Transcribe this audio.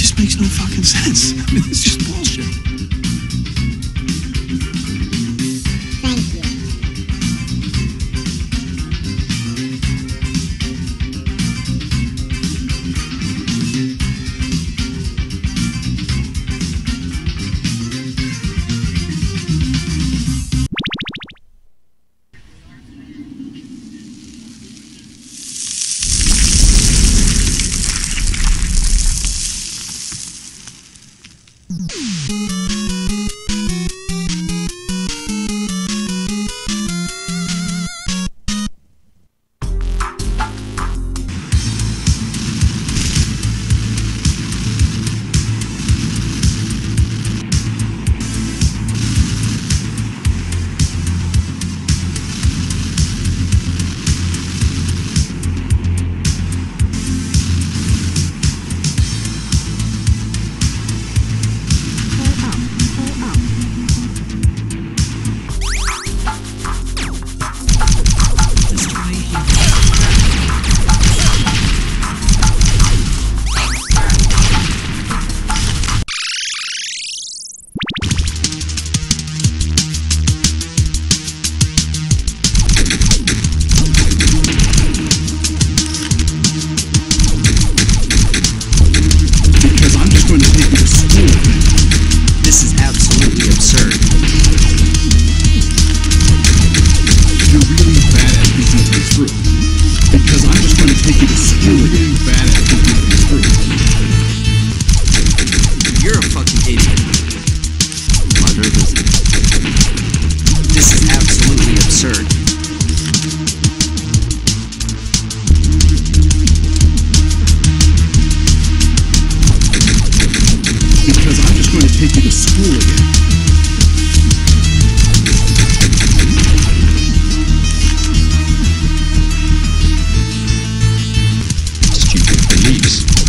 just makes no fucking sense. I mean, it's just bullshit. Thank you. You're a fucking idiot. This is absolutely absurd. Because beats.